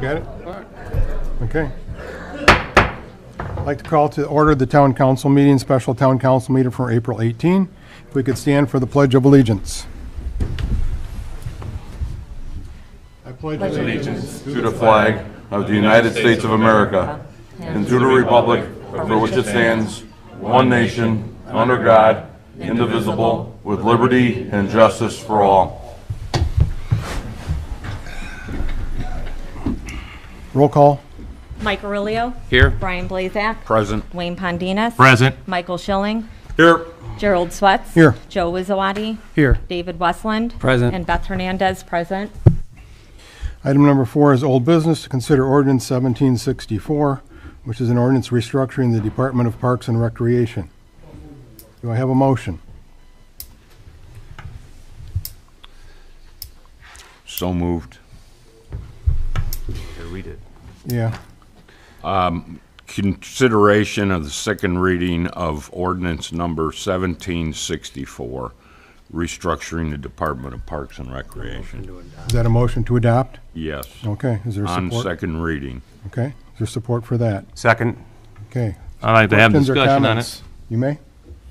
Got it? Okay. I'd like to call to order the town council meeting, special town council meeting for April 18. If we could stand for the Pledge of Allegiance. I pledge allegiance to the flag of the United States of America and to the republic for which it stands, one nation, under God, indivisible, with liberty and justice for all. Roll call. Mike Aurelio. Here. Brian Blazak. Present. Wayne Pondinas. Present. Michael Schilling. Here. Gerald Swets. Here. Joe Wizawati. Here. David Westland. Present. And Beth Hernandez, present. Item number four is old business to consider ordinance 1764, which is an ordinance restructuring the Department of Parks and Recreation. Do I have a motion? So moved. Here, read it. Yeah. Um, consideration of the second reading of ordinance number 1764, restructuring the Department of Parks and Recreation. Is that a motion to adopt? Yes. Okay, is there On support? second reading. Okay, is there support for that? Second. Okay. I'd like to have Questions or discussion on it. comments? You may?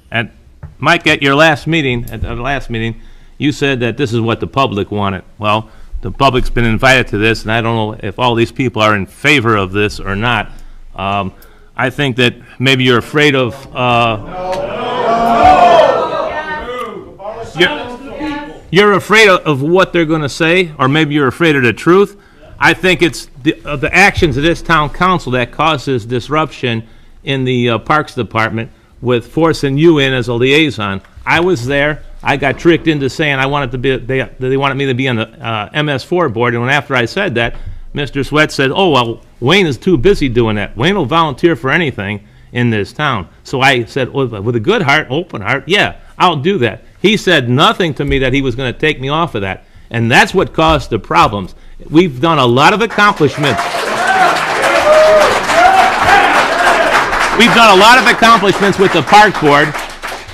And Mike, at your last meeting, at the last meeting, you said that this is what the public wanted. Well, the public's been invited to this, and I don't know if all these people are in favor of this or not. Um, I think that maybe you're afraid of, uh... You're, you're afraid of, of what they're gonna say, or maybe you're afraid of the truth. I think it's the, uh, the actions of this town council that causes disruption in the uh, Parks Department with forcing you in as a liaison. I was there, I got tricked into saying I wanted to be, they, they wanted me to be on the, uh, MS4 board, and when after I said that, Mr. Swets said, oh, well, Wayne is too busy doing that. Wayne will volunteer for anything in this town. So I said, with with a good heart, open heart, yeah, I'll do that. He said nothing to me that he was gonna take me off of that, and that's what caused the problems. We've done a lot of accomplishments. We've done a lot of accomplishments with the park board,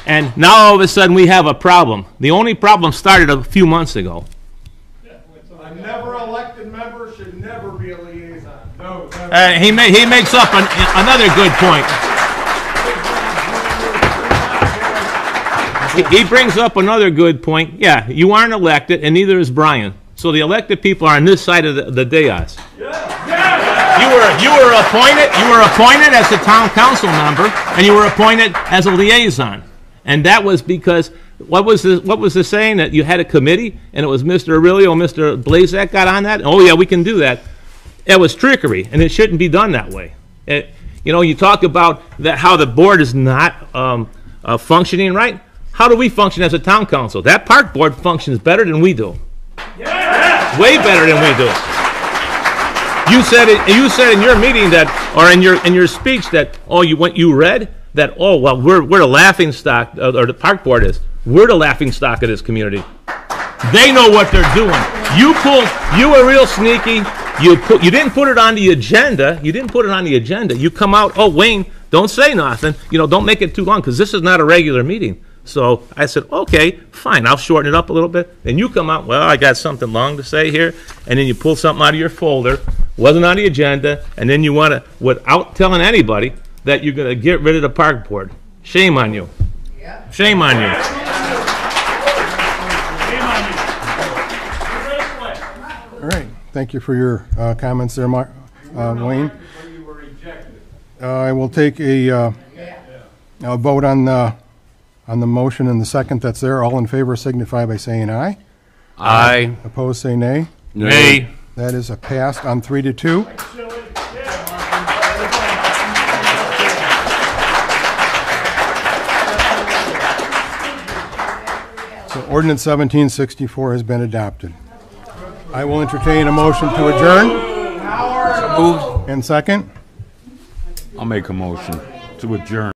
and now all of a sudden we have a problem. The only problem started a few months ago. A never elected member should never be a liaison. No, never. Uh, he ma- he makes up an, another good point. He, he brings up another good point. Yeah, you aren't elected, and neither is Brian. So the elected people are on this side of the, the dais. You were you were appointed you were appointed as a town council member, and you were appointed as a liaison, and that was because what was the what was the saying that you had a committee, and it was Mr. Aurelio Mr. Blazak got on that. Oh yeah, we can do that. It was trickery, and it shouldn't be done that way. It- you know, you talk about that how the board is not um, uh, functioning right. How do we function as a town council? That park board functions better than we do. Way better than we do. You said it, you said in your meeting that, or in your in your speech that, oh, you went you read that, oh, well, we're we're the laughing stock, uh, or the park board is. We're the laughing stock of this community. They know what they're doing. You pulled, you were real sneaky. You put, you didn't put it on the agenda. You didn't put it on the agenda. You come out, oh, Wayne, don't say nothing. You know, don't make it too long because this is not a regular meeting. So I said, okay, fine, I'll shorten it up a little bit. And you come out, well, I got something long to say here. And then you pull something out of your folder, wasn't on the agenda, and then you want to, without telling anybody, that you're going to get rid of the park board. Shame on you. Shame on you. All right, thank you for your uh, comments there, Mar- uh, Wayne. Uh, I will take a uh, a vote on the, on the motion and the second that's there. All in favor signify by saying aye. Aye. Opposed, say nay. Nay. That is a pass on three to two. Ordinance 1764 has been adopted. I will entertain a motion to adjourn. And second? I'll make a motion to adjourn.